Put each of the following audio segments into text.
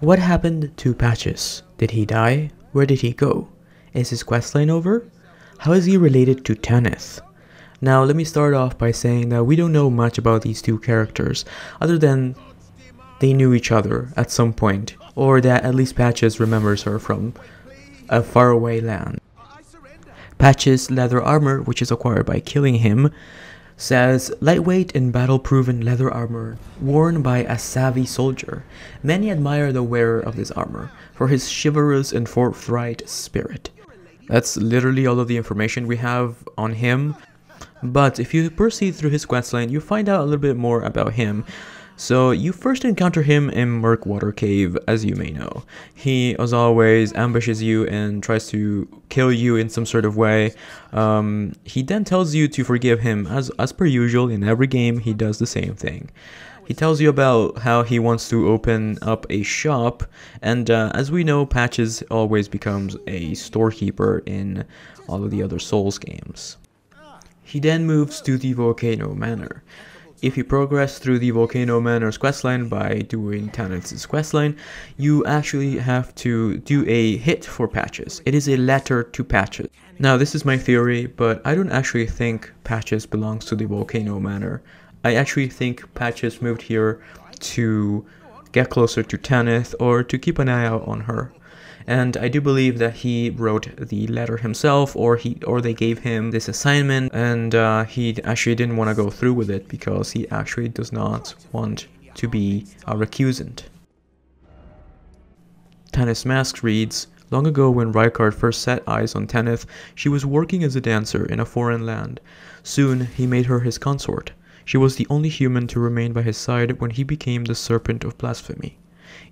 What happened to Patches? Did he die? Where did he go? Is his questline over? How is he related to Tanith? Now, let me start off by saying that we don't know much about these two characters, other than they knew each other at some point, or that at least Patches remembers her from a faraway land. Patches' leather armor, which is acquired by killing him, says lightweight and battle-proven leather armor worn by a savvy soldier. Many admire the wearer of this armor for his chivalrous and forthright spirit. That's literally all of the information we have on him. But if you proceed through his questline, you find out a little bit more about him. So you first encounter him in Murkwater Cave, as you may know. He, as always, ambushes you and tries to kill you in some sort of way. Um, he then tells you to forgive him, as, as per usual, in every game he does the same thing. He tells you about how he wants to open up a shop, and uh, as we know, Patches always becomes a storekeeper in all of the other Souls games. He then moves to the Volcano Manor. If you progress through the Volcano Manor's questline by doing Tanith's questline, you actually have to do a hit for Patches. It is a letter to Patches. Now this is my theory, but I don't actually think Patches belongs to the Volcano Manor. I actually think Patches moved here to get closer to Tanith or to keep an eye out on her and I do believe that he wrote the letter himself or he or they gave him this assignment and uh, he actually didn't want to go through with it because he actually does not want to be a recusant. Tanith's mask reads, Long ago when Rykard first set eyes on Tanith, she was working as a dancer in a foreign land. Soon he made her his consort. She was the only human to remain by his side when he became the Serpent of Blasphemy.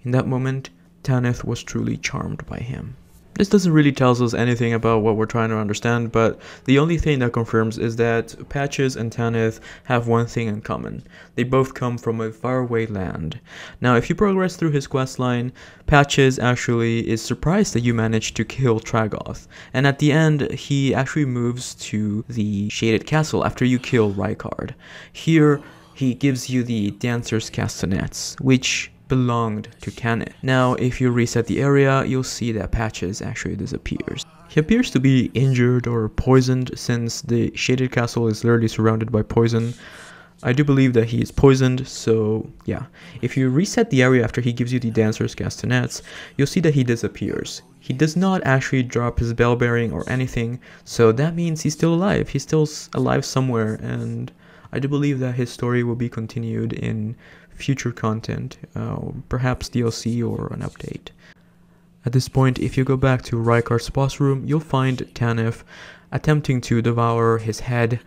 In that moment, Tanith was truly charmed by him. This doesn't really tell us anything about what we're trying to understand, but the only thing that confirms is that Patches and Tanith have one thing in common. They both come from a faraway land. Now, if you progress through his questline, Patches actually is surprised that you managed to kill Tragoth, and at the end, he actually moves to the Shaded Castle after you kill Rykard. Here, he gives you the Dancer's Castanets, which belonged to Tanith. Now, if you reset the area, you'll see that Patches actually disappears. He appears to be injured or poisoned since the Shaded Castle is literally surrounded by poison. I do believe that he is poisoned, so yeah. If you reset the area after he gives you the Dancer's Castanets, you'll see that he disappears. He does not actually drop his bell bearing or anything, so that means he's still alive. He's still alive somewhere, and I do believe that his story will be continued in future content, uh, perhaps DLC or an update. At this point, if you go back to Rykard's boss room, you'll find Tanith attempting to devour his head,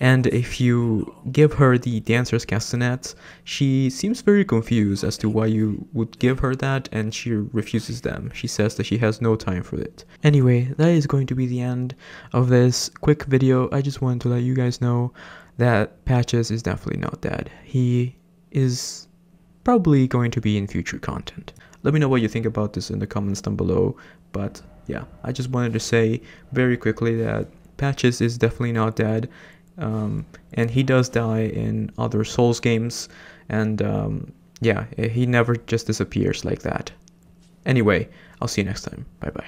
and if you give her the Dancer's Castanets, she seems very confused as to why you would give her that, and she refuses them. She says that she has no time for it. Anyway, that is going to be the end of this quick video. I just wanted to let you guys know that Patches is definitely not dead. He is probably going to be in future content. Let me know what you think about this in the comments down below. But yeah, I just wanted to say very quickly that Patches is definitely not dead. Um, and he does die in other Souls games. And um, yeah, he never just disappears like that. Anyway, I'll see you next time. Bye bye.